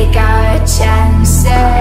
take our chances.